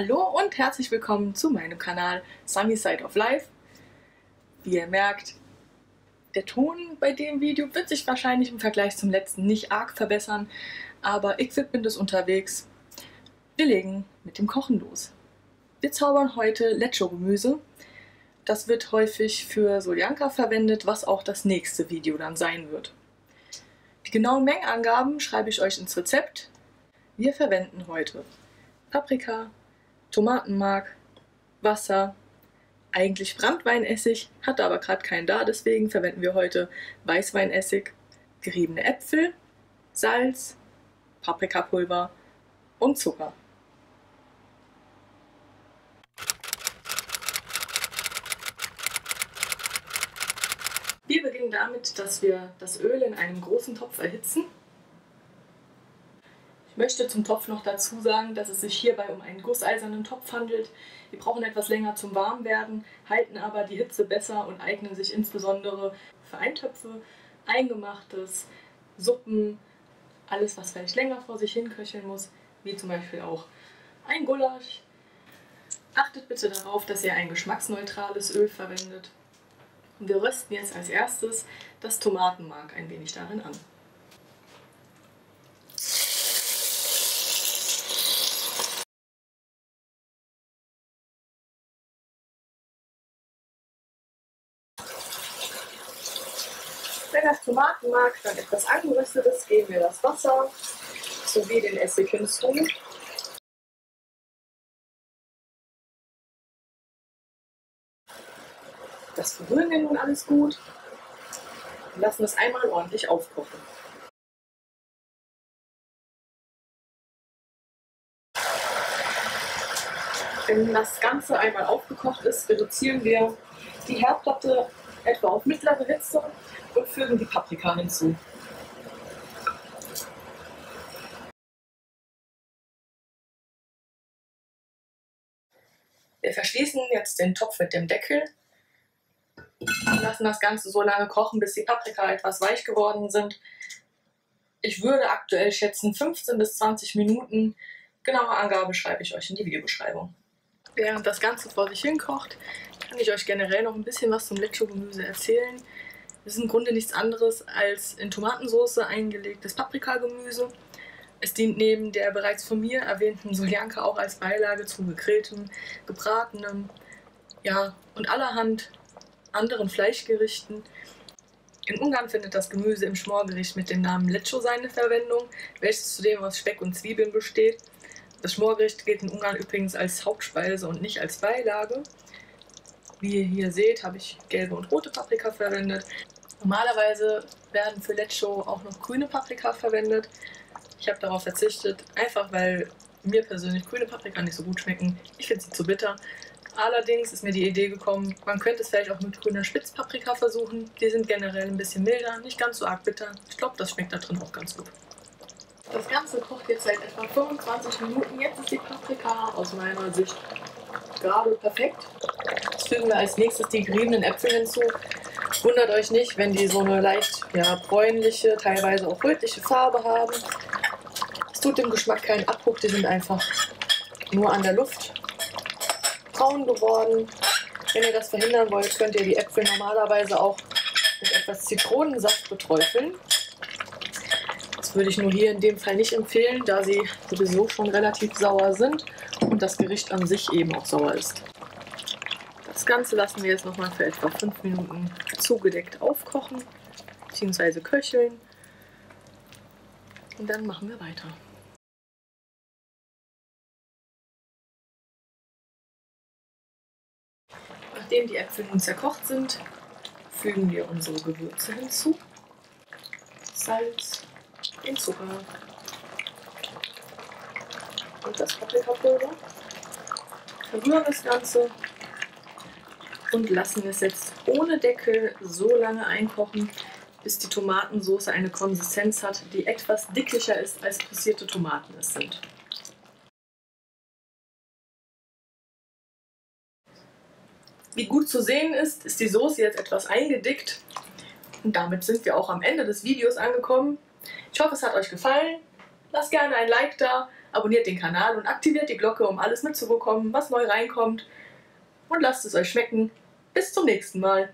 Hallo und herzlich willkommen zu meinem Kanal Sunny Side of Life. Wie ihr merkt, der Ton bei dem Video wird sich wahrscheinlich im Vergleich zum letzten nicht arg verbessern, aber Equipment ist unterwegs. Wir legen mit dem Kochen los. Wir zaubern heute Lecho-Gemüse. Das wird häufig für Soljanka verwendet, was auch das nächste Video dann sein wird. Die genauen Mengenangaben schreibe ich euch ins Rezept. Wir verwenden heute Paprika, Tomatenmark, Wasser, eigentlich Brandweinessig, hatte aber gerade keinen da, deswegen verwenden wir heute Weißweinessig, geriebene Äpfel, Salz, Paprikapulver und Zucker. Wir beginnen damit, dass wir das Öl in einem großen Topf erhitzen möchte zum Topf noch dazu sagen, dass es sich hierbei um einen gusseisernen Topf handelt. Die brauchen etwas länger zum Warmwerden, halten aber die Hitze besser und eignen sich insbesondere für Eintöpfe, Eingemachtes, Suppen, alles was vielleicht länger vor sich hin köcheln muss, wie zum Beispiel auch ein Gulasch. Achtet bitte darauf, dass ihr ein geschmacksneutrales Öl verwendet. Wir rösten jetzt als erstes das Tomatenmark ein wenig darin an. Wenn das Tomatenmark dann etwas angerüstet ist, geben wir das Wasser sowie den Essig hinzu. Das verrühren wir nun alles gut und lassen es einmal ordentlich aufkochen. Wenn das Ganze einmal aufgekocht ist, reduzieren wir die Herdplatte etwa auf mittlere Hitze und fügen die Paprika hinzu. Wir verschließen jetzt den Topf mit dem Deckel und lassen das Ganze so lange kochen, bis die Paprika etwas weich geworden sind. Ich würde aktuell schätzen 15 bis 20 Minuten. Genaue Angabe schreibe ich euch in die Videobeschreibung. Während das Ganze vor sich hin kocht, kann ich euch generell noch ein bisschen was zum Lecho-Gemüse erzählen. Es ist im Grunde nichts anderes als in Tomatensauce eingelegtes Paprikagemüse. Es dient neben der bereits von mir erwähnten Soljanka auch als Beilage zu gegrilltem, gebratenem, ja, und allerhand anderen Fleischgerichten. In Ungarn findet das Gemüse im Schmorgericht mit dem Namen Lecho seine Verwendung, welches zudem aus Speck und Zwiebeln besteht. Das Schmorgericht gilt in Ungarn übrigens als Hauptspeise und nicht als Beilage. Wie ihr hier seht, habe ich gelbe und rote Paprika verwendet. Normalerweise werden für Lecho auch noch grüne Paprika verwendet. Ich habe darauf verzichtet, einfach weil mir persönlich grüne Paprika nicht so gut schmecken. Ich finde sie zu bitter. Allerdings ist mir die Idee gekommen, man könnte es vielleicht auch mit grüner Spitzpaprika versuchen. Die sind generell ein bisschen milder, nicht ganz so arg bitter. Ich glaube, das schmeckt da drin auch ganz gut. Das Ganze kocht jetzt seit etwa 25 Minuten. Jetzt ist die Paprika aus meiner Sicht gerade perfekt. Jetzt fügen wir als nächstes die geriebenen Äpfel hinzu. Wundert euch nicht, wenn die so eine leicht ja, bräunliche, teilweise auch rötliche Farbe haben. Es tut dem Geschmack keinen Abbruch, die sind einfach nur an der Luft braun geworden. Wenn ihr das verhindern wollt, könnt ihr die Äpfel normalerweise auch mit etwas Zitronensaft beträufeln. Das würde ich nur hier in dem Fall nicht empfehlen, da sie sowieso schon relativ sauer sind und das Gericht an sich eben auch sauer ist. Das Ganze lassen wir jetzt nochmal für etwa 5 Minuten zugedeckt aufkochen bzw. köcheln und dann machen wir weiter. Nachdem die Äpfel nun zerkocht sind, fügen wir unsere Gewürze hinzu. Salz, den Zucker und das Paprikapulver. Verrühren das Ganze und lassen es jetzt ohne Deckel so lange einkochen, bis die Tomatensauce eine Konsistenz hat, die etwas dicklicher ist, als passierte Tomaten es sind. Wie gut zu sehen ist, ist die Soße jetzt etwas eingedickt. Und damit sind wir auch am Ende des Videos angekommen. Ich hoffe, es hat euch gefallen. lasst gerne ein Like da, abonniert den Kanal und aktiviert die Glocke, um alles mitzubekommen, was neu reinkommt. Und lasst es euch schmecken. Bis zum nächsten Mal.